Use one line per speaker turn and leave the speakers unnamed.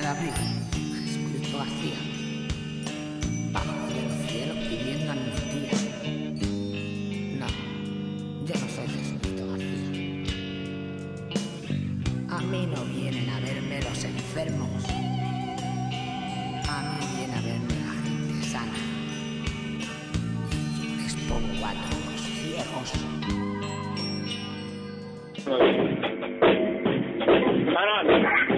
de David, Jesucristo García, bajo de los cielos pidiendo amnistía. No, yo no soy Jesucristo García. A mí no vienen a verme los enfermos. A mí viene a verme la gente sana. Y yo les pongo a todos ciegos.
Manon,